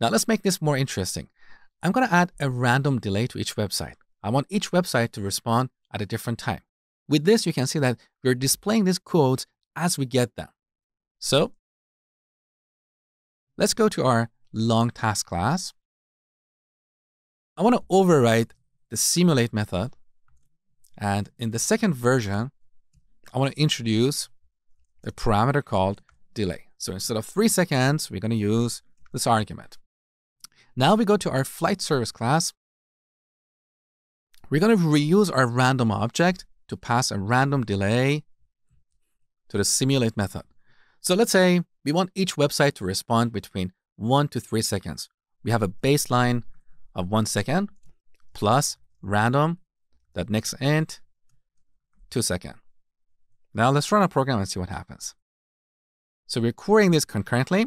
Now let's make this more interesting. I'm going to add a random delay to each website. I want each website to respond at a different time. With this, you can see that we're displaying these quotes as we get them. So let's go to our long task class. I want to override the simulate method. And in the second version, I want to introduce a parameter called delay. So instead of three seconds, we're going to use this argument. Now we go to our flight service class. We're going to reuse our random object to pass a random delay to the simulate method. So let's say we want each website to respond between one to three seconds. We have a baseline of one second plus random that next int two second. Now let's run a program and see what happens. So we're querying this concurrently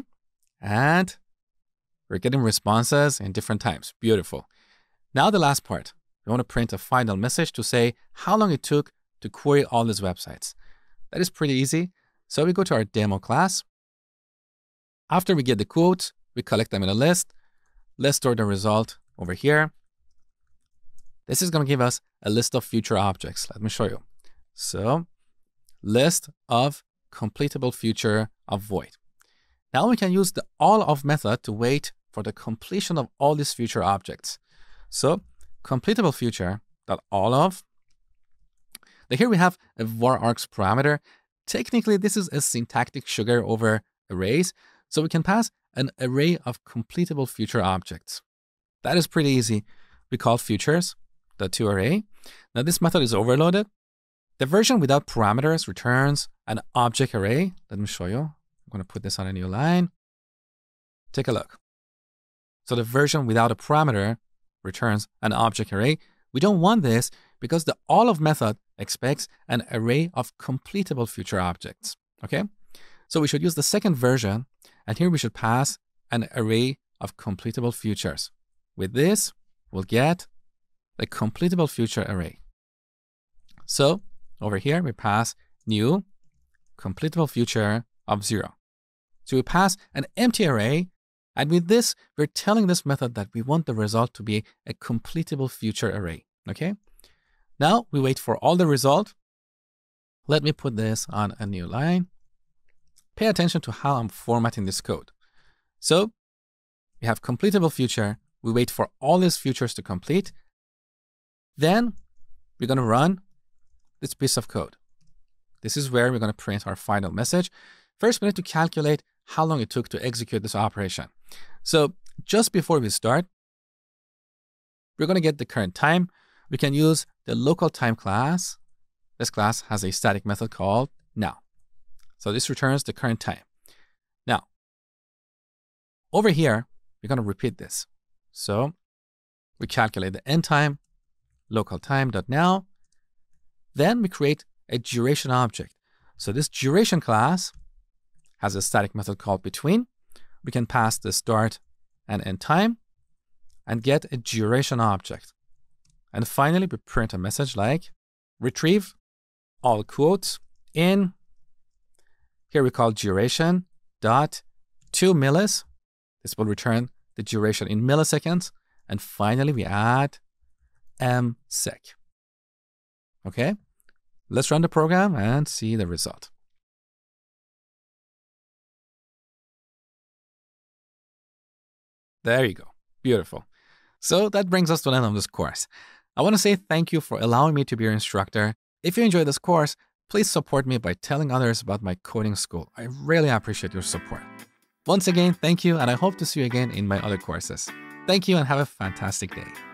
and we're getting responses in different times. Beautiful. Now the last part. We want to print a final message to say how long it took to query all these websites. That is pretty easy. So we go to our demo class. After we get the quotes, we collect them in a list. Let's store the result over here. This is going to give us a list of future objects. Let me show you. So list of completable future of void. Now we can use the all of method to wait for the completion of all these future objects. So completable future dot all of. Now here we have a var args parameter. Technically, this is a syntactic sugar over arrays, so we can pass an array of completable future objects. That is pretty easy. We call futures the to array. Now this method is overloaded. The version without parameters returns an object array. Let me show you. I'm going to put this on a new line. Take a look. So the version without a parameter returns an object array. We don't want this because the all of method expects an array of completable future objects. Okay? So we should use the second version, and here we should pass an array of completable futures. With this, we'll get a completable future array. So over here, we pass new completable future of zero. So we pass an empty array, and with this, we're telling this method that we want the result to be a completable future array, okay? Now we wait for all the result. Let me put this on a new line. Pay attention to how I'm formatting this code. So we have completable future. We wait for all these futures to complete. Then we're going to run this piece of code. This is where we're going to print our final message. First, we need to calculate how long it took to execute this operation. So just before we start, we're going to get the current time. We can use the local time class. This class has a static method called now. So this returns the current time. Now, over here, we're going to repeat this. So we calculate the end time, local time.now. Then we create a duration object. So this duration class has a static method called between. We can pass the start and end time and get a duration object. And finally, we print a message like retrieve all quotes in, here we call duration dot toMillis. This will return the duration in milliseconds. And finally, we add msec. Okay, let's run the program and see the result. There you go. Beautiful. So that brings us to the end of this course. I want to say thank you for allowing me to be your instructor. If you enjoyed this course, please support me by telling others about my coding school. I really appreciate your support. Once again, thank you, and I hope to see you again in my other courses. Thank you and have a fantastic day.